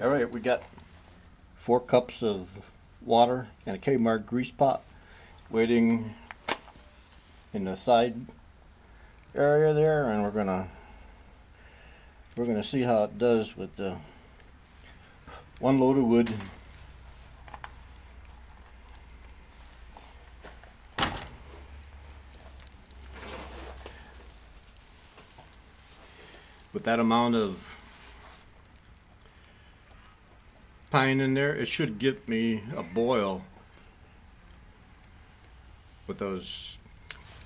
All right, we got four cups of water and a Kmart grease pot waiting in the side area there, and we're gonna we're gonna see how it does with the one load of wood. With that amount of pine in there, it should get me a boil with those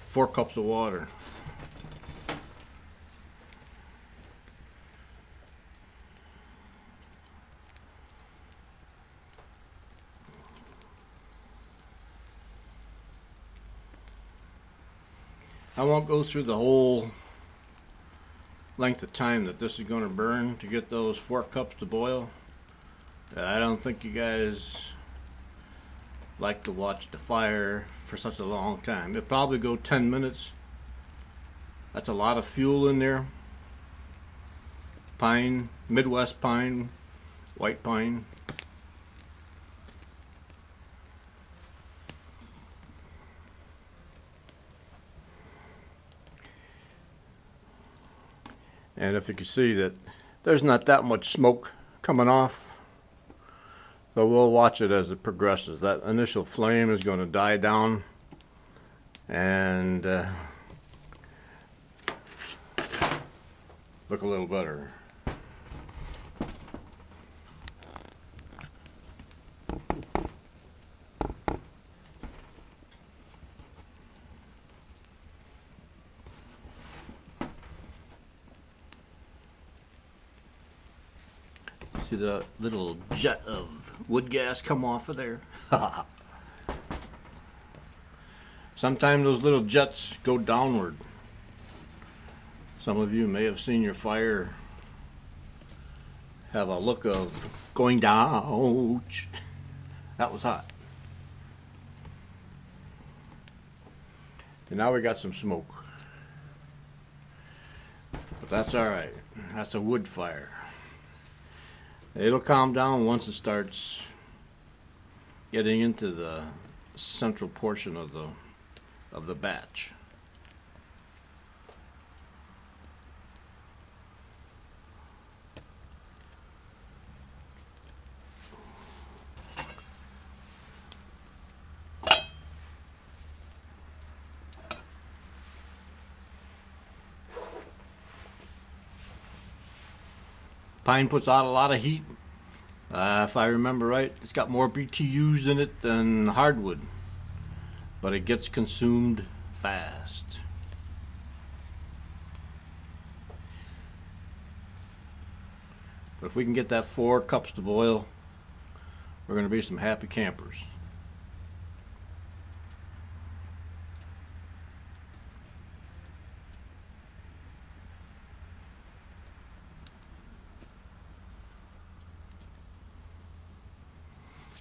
four cups of water. I won't go through the whole length of time that this is going to burn to get those four cups to boil. Uh, I don't think you guys like to watch the fire for such a long time. It'll probably go 10 minutes. That's a lot of fuel in there. Pine, Midwest pine, white pine. And if you can see that there's not that much smoke coming off. So we'll watch it as it progresses. That initial flame is going to die down and uh, look a little better. See the little jet of wood gas come off of there? Sometimes those little jets go downward. Some of you may have seen your fire have a look of going down. Ouch. That was hot. And now we got some smoke. But that's all right. That's a wood fire. It'll calm down once it starts getting into the central portion of the of the batch. Pine puts out a lot of heat. Uh, if I remember right, it's got more BTUs in it than hardwood, but it gets consumed fast. But if we can get that four cups to boil, we're going to be some happy campers.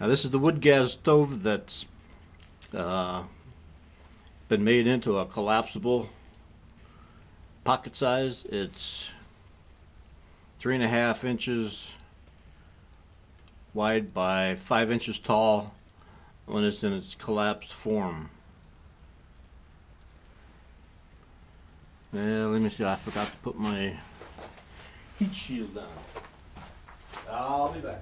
Now this is the wood gas stove that's uh, been made into a collapsible pocket size. It's three and a half inches wide by five inches tall when it's in its collapsed form. Yeah, let me see. I forgot to put my heat shield on. I'll be back.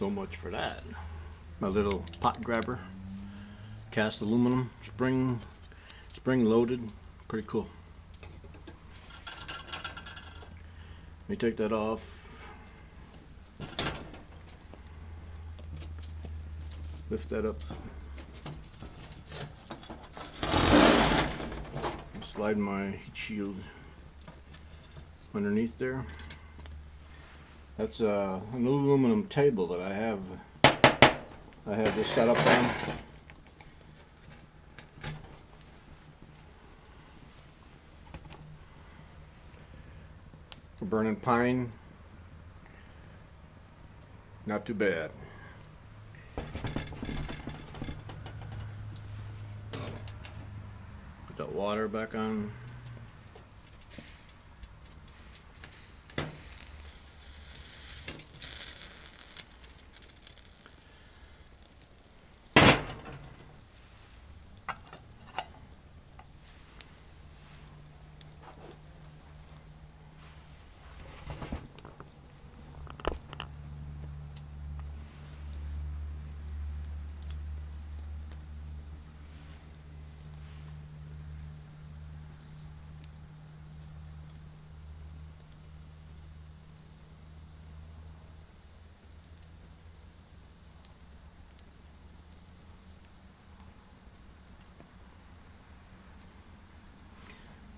So much for that. My little pot grabber, cast aluminum, spring, spring loaded, pretty cool. Let me take that off. Lift that up. Slide my heat shield underneath there. That's uh, an aluminum table that I have. I have this set up on. Burning pine. Not too bad. Put that water back on.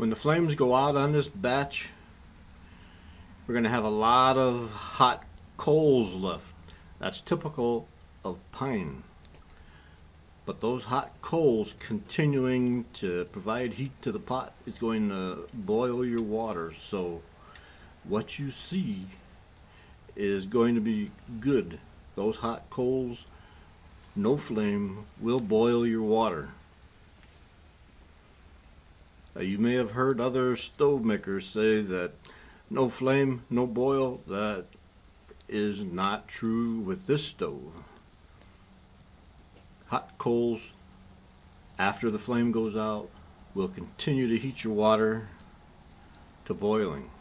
When the flames go out on this batch, we're going to have a lot of hot coals left. That's typical of pine. But those hot coals continuing to provide heat to the pot is going to boil your water. So what you see is going to be good. Those hot coals, no flame, will boil your water. Uh, you may have heard other stove makers say that no flame, no boil. That is not true with this stove. Hot coals, after the flame goes out, will continue to heat your water to boiling.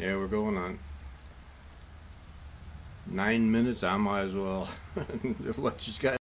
Yeah, we're going on nine minutes. I might as well let you guys.